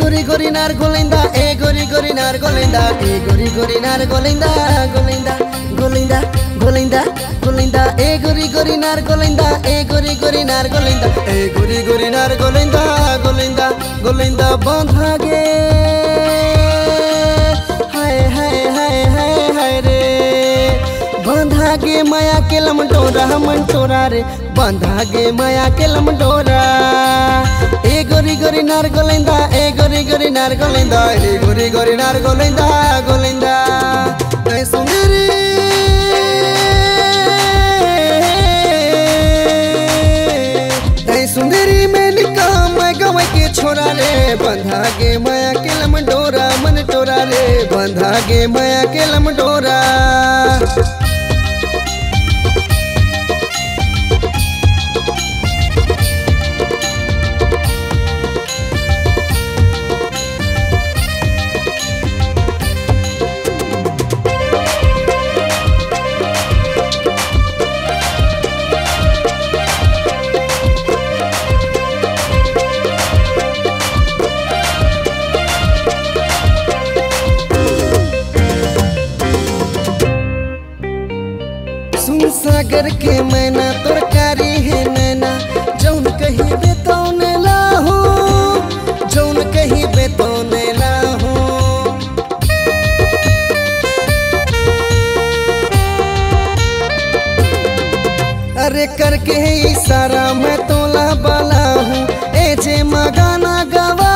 गोरी नार गोलिंदा ए गोरी गोरी नार गोलिंदा ए गोरी गोरी नार गोलिंदा गोलिंदा गोलिंदा गोलिंदा गोलिंदा ए गोरी गोरी नार गोलिंदा ए गोरी गोरी नार गोलिंदा ए गोरी गोरी नार गोलिंदा गोलिंदा गोलिंदा बांधा गे हाय हाय हाय हाय हाय रे बांधा गे माया के लमडोरा मंटोरा रे बांधा गे माया के लमडोरा गोरी गोरी नार गोलिंदा ए गोरी गोरी नार गोलिंदा ए गोरी गोरी नार गोलिंदा गोलिंदा ए सुंदरी। ए सुंदरी में निका मैं गवे के छोरा रे, बंधा गे माया के लमडोरा मन टोरा रे, बंधा गे माया के लमडोरा सुन सागर के मैना तरकारी है नैना। जौन कही बेतौन लाहो, जौन कही बेतौन लाहो। अरे करके इशारा मैं तोला बाला हूँ। ए जे माँ गवा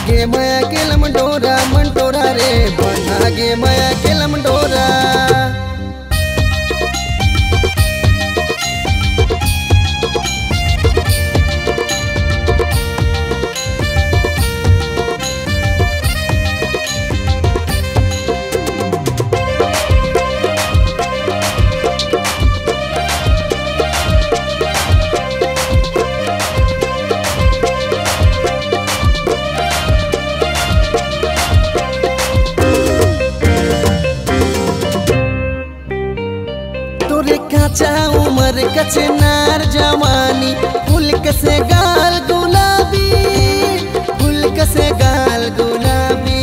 बंधा के माया के लमडोरा मंटोरा रे बंधा के माया के तोरे काचा उमर कचनार जवानी। फूल कसे गाल गुलाबी, फूल कसे गाल गुलाबी।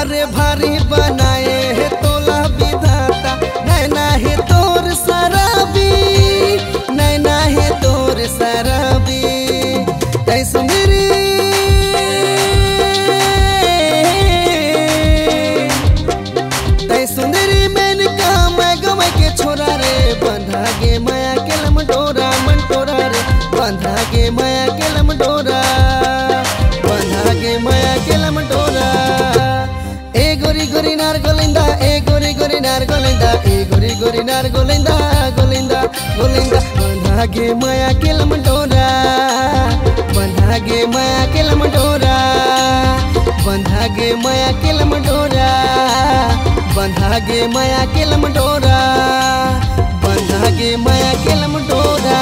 अरे भारी बनाए बंधा के माया के लमडोरा बंधा के माया के लमडोरा ए गोरी गोरी नार गोलिंदा ए गोरी गोरी नार गोलिंदा ए गोरी गोरी नार गोलिंदा गोलिंदा गोलिंदा बंधा के माया के लमडोरा बंधा के माया के लमडोरा बंधा के माया के लमडोरा बंधा के माया के लमडोरा बंधा के माया के लमडोरा